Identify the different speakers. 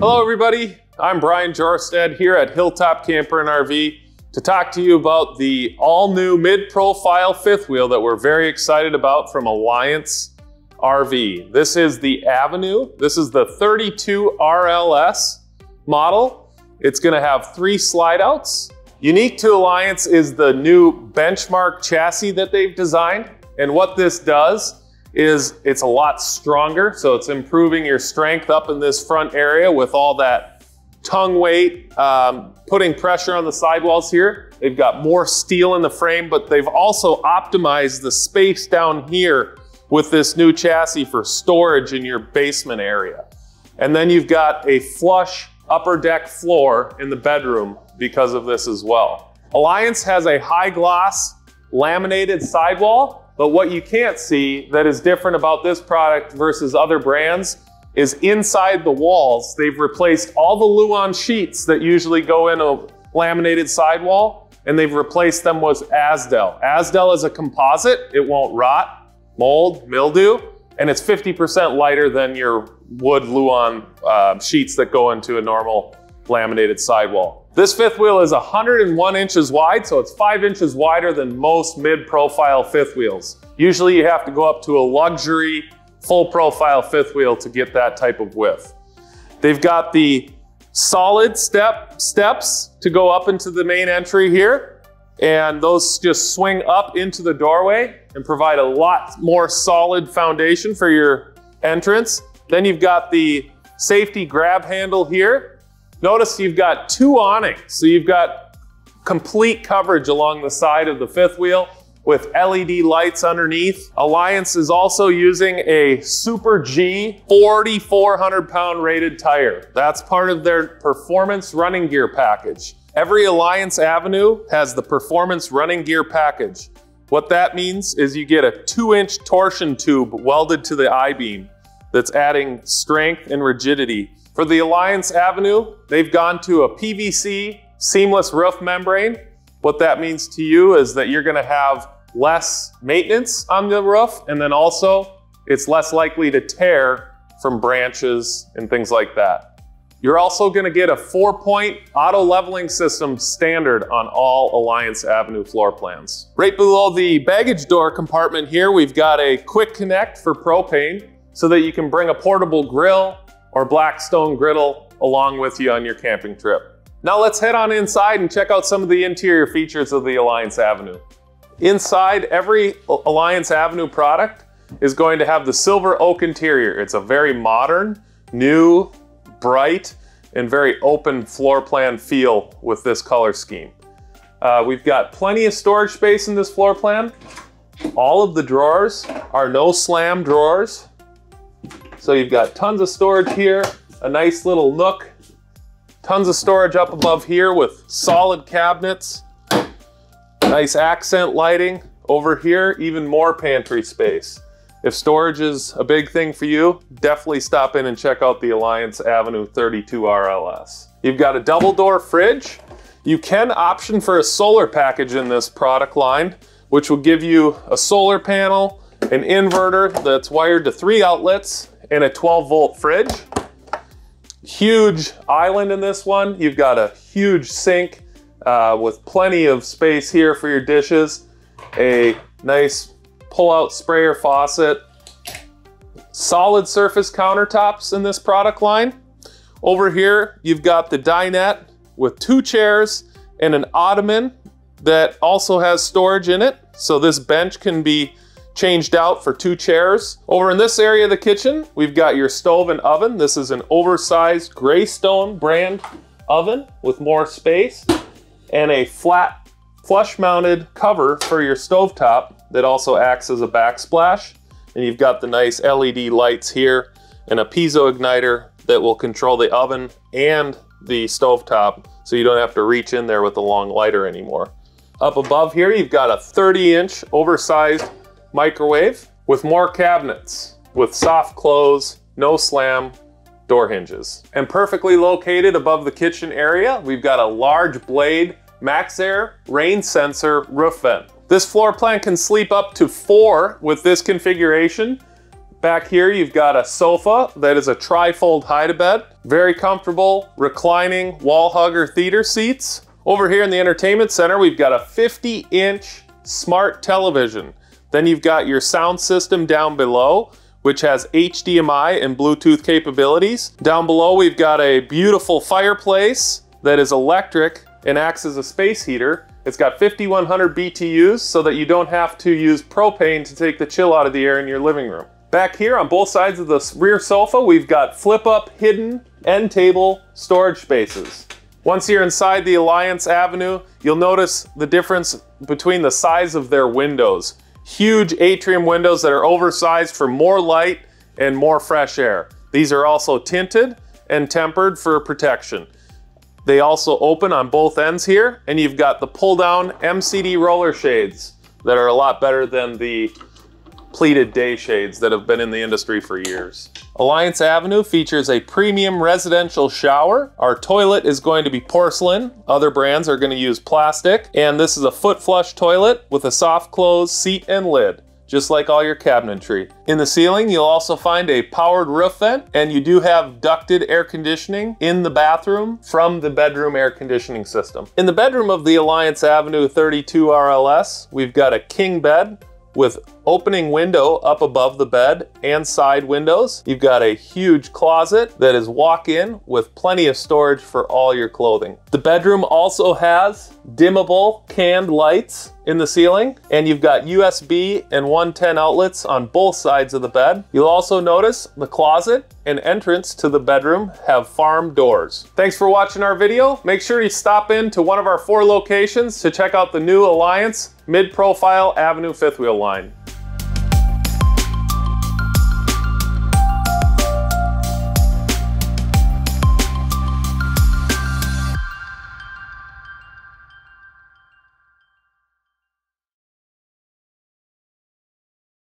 Speaker 1: Hello everybody, I'm Brian Jorstad here at Hilltop Camper and RV to talk to you about the all new mid-profile fifth wheel that we're very excited about from Alliance RV. This is the Avenue. This is the 32 RLS model. It's gonna have three slide outs. Unique to Alliance is the new benchmark chassis that they've designed. And what this does is it's a lot stronger. So it's improving your strength up in this front area with all that tongue weight, um, putting pressure on the sidewalls here. They've got more steel in the frame, but they've also optimized the space down here with this new chassis for storage in your basement area. And then you've got a flush upper deck floor in the bedroom because of this as well. Alliance has a high gloss laminated sidewall, but what you can't see that is different about this product versus other brands is inside the walls, they've replaced all the Luan sheets that usually go in a laminated sidewall, and they've replaced them with Azdel. Azdel is a composite, it won't rot, mold, mildew, and it's 50% lighter than your wood Luan uh, sheets that go into a normal laminated sidewall. This fifth wheel is 101 inches wide, so it's five inches wider than most mid-profile fifth wheels. Usually you have to go up to a luxury full profile fifth wheel to get that type of width. They've got the solid step steps to go up into the main entry here and those just swing up into the doorway and provide a lot more solid foundation for your entrance. Then you've got the safety grab handle here. Notice you've got two awnings, so you've got complete coverage along the side of the fifth wheel with LED lights underneath. Alliance is also using a Super G 4,400 pound rated tire. That's part of their performance running gear package. Every Alliance Avenue has the performance running gear package. What that means is you get a two inch torsion tube welded to the I-beam that's adding strength and rigidity. For the Alliance Avenue, they've gone to a PVC seamless roof membrane. What that means to you is that you're gonna have less maintenance on the roof and then also it's less likely to tear from branches and things like that. You're also gonna get a four point auto leveling system standard on all Alliance Avenue floor plans. Right below the baggage door compartment here, we've got a quick connect for propane so that you can bring a portable grill or Blackstone griddle along with you on your camping trip. Now let's head on inside and check out some of the interior features of the Alliance Avenue. Inside, every Alliance Avenue product is going to have the silver oak interior. It's a very modern, new, bright and very open floor plan feel with this color scheme. Uh, we've got plenty of storage space in this floor plan. All of the drawers are no slam drawers. So you've got tons of storage here, a nice little nook, tons of storage up above here with solid cabinets, nice accent lighting. Over here, even more pantry space. If storage is a big thing for you, definitely stop in and check out the Alliance Avenue 32 RLS. You've got a double door fridge. You can option for a solar package in this product line, which will give you a solar panel, an inverter that's wired to three outlets, and a 12 volt fridge. Huge island in this one. You've got a huge sink uh, with plenty of space here for your dishes, a nice pull-out sprayer faucet, solid surface countertops in this product line. Over here, you've got the dinette with two chairs and an ottoman that also has storage in it. So this bench can be changed out for two chairs. Over in this area of the kitchen, we've got your stove and oven. This is an oversized Greystone brand oven with more space and a flat flush mounted cover for your stovetop that also acts as a backsplash. And you've got the nice LED lights here and a piezo igniter that will control the oven and the stovetop so you don't have to reach in there with a long lighter anymore. Up above here, you've got a 30 inch oversized microwave with more cabinets with soft close, no slam, door hinges. And perfectly located above the kitchen area, we've got a large blade MaxxAir rain sensor roof vent. This floor plan can sleep up to four with this configuration. Back here, you've got a sofa that is a tri-fold hide-a-bed. Very comfortable, reclining wall hugger theater seats. Over here in the entertainment center, we've got a 50-inch smart television. Then you've got your sound system down below, which has HDMI and Bluetooth capabilities. Down below, we've got a beautiful fireplace that is electric and acts as a space heater. It's got 5100 BTUs so that you don't have to use propane to take the chill out of the air in your living room. Back here on both sides of the rear sofa, we've got flip up hidden end table storage spaces. Once you're inside the Alliance Avenue, you'll notice the difference between the size of their windows. Huge atrium windows that are oversized for more light and more fresh air. These are also tinted and tempered for protection. They also open on both ends here, and you've got the pull down MCD roller shades that are a lot better than the pleated day shades that have been in the industry for years. Alliance Avenue features a premium residential shower. Our toilet is going to be porcelain. Other brands are going to use plastic. And this is a foot flush toilet with a soft close seat and lid just like all your cabinetry. In the ceiling, you'll also find a powered roof vent, and you do have ducted air conditioning in the bathroom from the bedroom air conditioning system. In the bedroom of the Alliance Avenue 32 RLS, we've got a king bed with opening window up above the bed and side windows. You've got a huge closet that is walk-in with plenty of storage for all your clothing. The bedroom also has dimmable canned lights in the ceiling and you've got USB and 110 outlets on both sides of the bed. You'll also notice the closet and entrance to the bedroom have farm doors. Thanks for watching our video. Make sure you stop in to one of our four locations to check out the new Alliance mid-profile Avenue fifth wheel line.